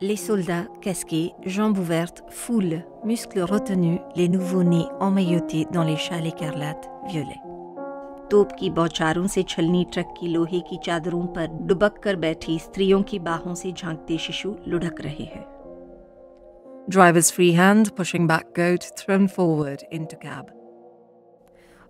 Les soldats, casqués, jambes ouvertes, foule, muscles retenus, les nouveau-nés emmaillotés dans les châles écarlates, violets. तोप की बौछारों से छलनी ट्रक की लोहे की चादरों पर डुबक कर बैठी स्त्रियों की बाहों से झांकते शिशु लुढ़क रहे हैं Driver's free hand pushing back goat thrown forward into cab.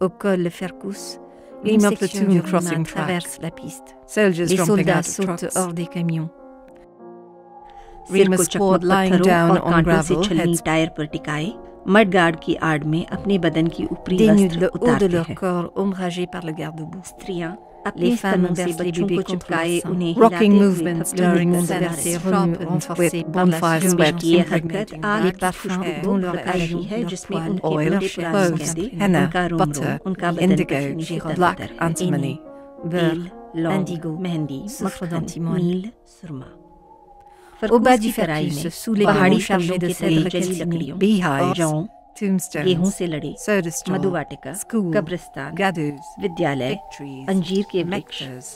Au col Fercous, Une une platoon section du crossing Rima track. traverse la piste. Soldiers Les jumping soldats out of sautent trucks. hors des camions. सिर squad lying down on gravel heads tyre पर टिकाए mud guard की आड़ में अपने बदन की ऊपरी वस्त्र उतारते हैं स्त्रियाँ les femmes ont ces bibiques chupkaye unhe rocking movements during converser with bonfire sweat ये हरकत आग के खुशबू को प्रकाशी है जिसमें उनके oil, cloves, henna, butter, indigo, black antimony, beurre, indigo, mehndi, मक्खन, नील, सुरमा Au bas की du तराई Fercus, में sous les पहाड़ी bambous chargés फलों de के cèdre तले जली calciné, लकड़ियों beehives, जौ tombstones, गेहूं से लड़े soda straw, मधुवाटिका school, कब्रिस्तान gadus, विद्यालय fig trees, अंजीर के वृक्ष lectures,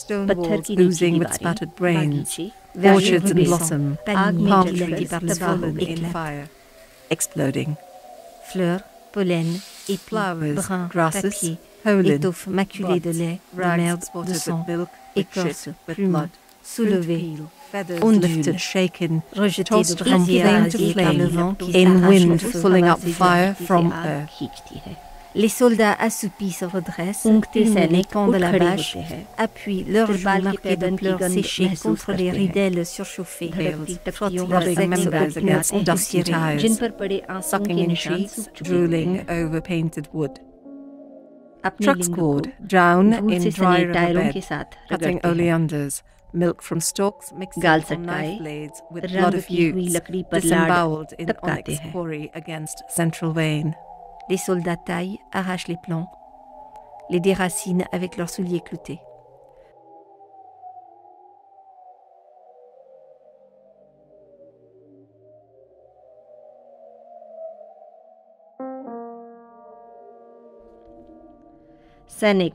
stone पत्थर walls की नीची oozing with दीवारें, spattered brains, बागीचे, orchards in verger blossom, आग में palm जलकर trees तबाह हो fallen गए in fire, exploding, fleurs, pollen, épis, flowers, brins, grasses, papier, pollen, étoffes maculées de buds, lait, de rags merde, spotted de with sang, milk, with écorce, shit, with plumes, soulevée, shaken, tossed from flame to flame. in wind pulling up fire from earth. Les soldats assoupis se redressent, unis les écran de la vache, appuient leurs balles marquées de pleurs séchées contre les ridelles surchauffées, rubbing members against dusty tires, sucking in sheets, drooling over painted wood. Trucks squad, drown in dry riverbed, cutting oleanders, milk from stalks mixed गाल on knife सटकाए, blades with रंग blood of की हुई ewes, लकड़ी पर लाड disemboweled in टपकाते onyx हैं। quarry against central vein. Les soldats taillent, arrachent les plants, les déracinent avec leurs souliers cloutés. सैनिक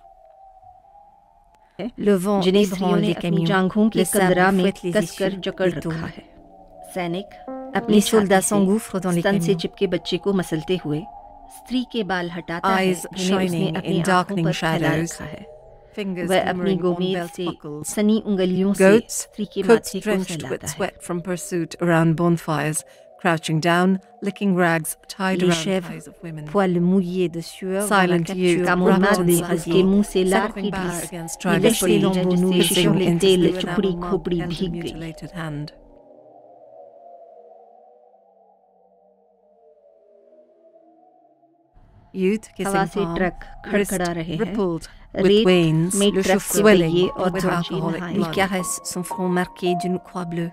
है। जिन्हें स्त्रियों ने अपनी जांघों के कंदरा में कसकर जकड़ रखा है। सैनिक अपनी सुलदा सोंगूफ्रोदों से चिपके बच्चे को मसलते हुए स्त्री के बाल हटाता है जिन्हें उसने अपनी आँखों पर फैला रखा है। वह अपनी गोमेद से सनी उंगलियों से स्त्री के माथे को फैलाता है। crouching down, licking rags tied Les around chèvres, thighs of women. poils mouillés de sueur dans la Silent capture youth, का pour मुंह wrapped मत in दे satin, उसके मुंह से लार stepping की back ढीस against ये drivers' लचली lambeaux है noués जिससे kissing शिशुर into तेल the चुपड़ी enamel खोपड़ी mark and भीग गई mutilated hand. Youth kissing हवा से palm, ट्रक wrist खड़खड़ा रहे हैं rippled with रेत veins, में le ट्रक chauffeur के swelling पहिए और with ढांचे alcoholic नहाए। Il blood. caresse son front marqué d'une croix bleue.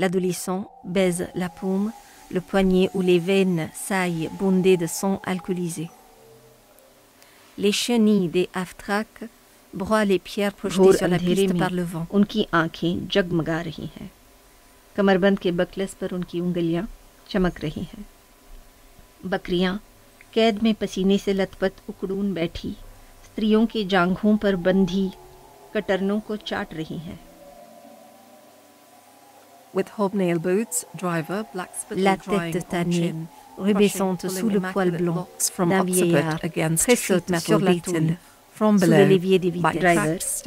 L'adolescent baise la paume, le poignet où les veines saillent bondées de sang alcoolisé. Les chenilles des half-tracks broient les pierres projetées sur la piste par le vent. उनकी आँखें जगमगा रही हैं कमरबंद के बकलस पर उनकी उंगलियाँ चमक रही हैं बकरियाँ कैद में पसीने से लथपथ उकड़ून बैठी स्त्रियों के जांघों पर बंधी कटरनों को चाट रही हैं la tête tannée, rubessante sous le poil blanc d'un vieillard, tressaute sur la tôle. From sous le lévier des vitesses,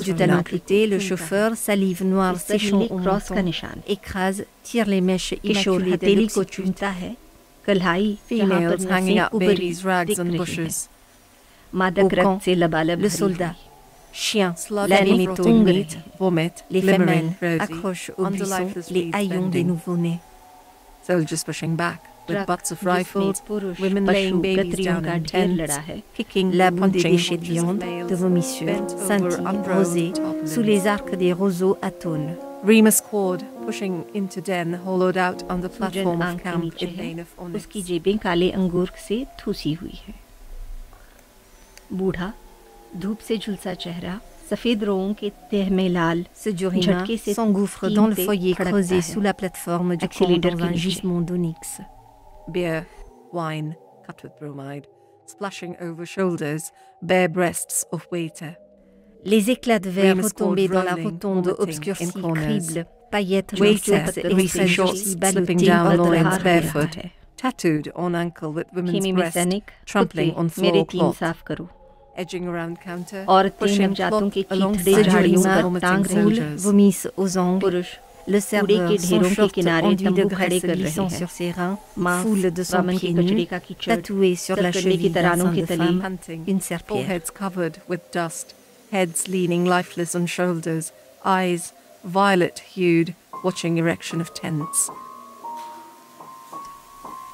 du talon cliqueté, le chauffeur salive noire séchant au menton, écrase, tire les mèches échaulées des licotunes, females hanging up babies, rags on bushes. Au camp, le soldat, हुई। chien, Slug l'animal rotting tongue, meat, vomit, les glimmering femelles rosy, accrochent au under buisson lifeless les reeds haillons des bending. nouveau-nés. Soldiers pushing back with truck butts of जिसमें rifles, पुरुष women पशु laying babies कतरियों down का in ढेर tents, लड़ा है kicking, La boue des punching déchets de haunches of viande, males, de vomissures, bent over scintille, unrolled rosée, tarpaulins. sous les arcs des roseaux atones. Remus Cord pushing into den hollowed out on the सूजन platform of आंख के camp नीचे in है vein of onyx. उसकी जेबें काले अंगूर से ठूसी हुई है बूढ़ा धूप से झुलसा चेहरा सफेद रोओं के तह में लाल Ce Durima झटके से s'engouffre dans le कीमते foyer खड़कता creusé है। sous la plateforme du camp Accélérateur dans un qui niche. gisement d'onyx. Beer, wine, cut with bromide, splashing over shoulders, bare breasts of waiter. Les éclats de verre Remus retombés Cord dans la rolling, rotonde vomiting obscurcie, in corners. cribles, paillettes, Waiter, chaussures et recent riches shorts ballottés slipping au down bord de la Lauren's rue. barefoot, tattooed on ankle with women's Khemi breast, mechanic trampling on मेरे floor तीन cloth, साफ करो edging around counter, औरतें pushing नवजातों cloth के alongside चीथड़े झाड़ियों Durima, पर vomiting टांग roulent, soldiers. vomissent aux angles. पुरुष Le serveur, के son ढेरों के short किनारे enduit de तंबू खड़े graisse कर रहे glissant हैं। sur ses reins, मांस foule de son वामन pied के कचड़े nu, का कीचड़ tatoué sur la सरकंडे की cheville d'un तरानों sein के de तले femme, panting, une serpillère. foreheads covered with dust, heads leaning lifeless on shoulders, eyes violet-hued, watching erection of tents.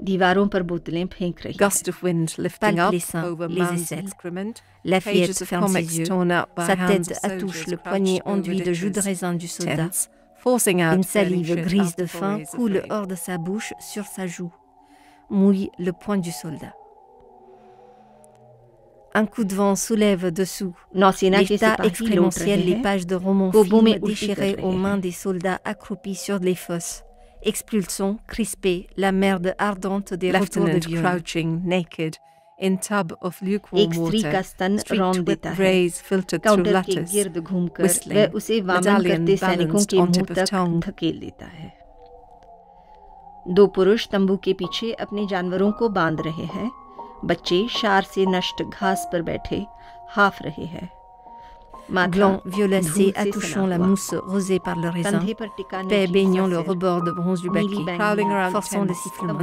दीवारों पर बोतलें फेंक रही Gust of wind lifting Palpe up les seins, over les man's aisselles. excrement. La Pages fillette of ferme comics ses yeux, torn out by sa hands tête of attouche soldiers le poignet crouched over enduit de jus de ditches, raisin du soldat. tents, forcing out Une burning salive shit grise out de the faim forays of coule flame. hors de sa bouche sur sa joue, mouille le poing du soldat. Un coup de vent soulève dessous नौसेना les के tas सिपाही लौट रहे excrémentiels, les हैं pages de romans Gobos में films उल्टी कर déchirées रहे aux mains हैं। des soldats accroupis sur les fosses. Expulsons, crispés, la merde ardente des retours de viol. crouching naked in tub of lukewarm एक स्त्री water, का स्तन streaked with देता है rays filtered through काउंटर के lattice. गिर्द घूमकर whistling, वह उसे वामन करते सैनिकों के मुँह तक. धकेल देता है दो पुरुष तंबू के पीछे अपने जानवरों को बाँध रहे हैं बच्चे शार से नष्ट घास पर बैठे हाफ़ रहे हैं blanc, violacé, attouchant la mousse rosée par le raisin, paix baignant le rebord de bronze du baquet, forçant des sifflements,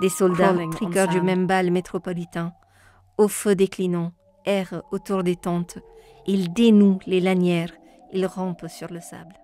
des soldats, triqueurs du même bal métropolitain, au feu déclinant, errent autour des tentes, ils dénouent les lanières, ils rampent sur le sable.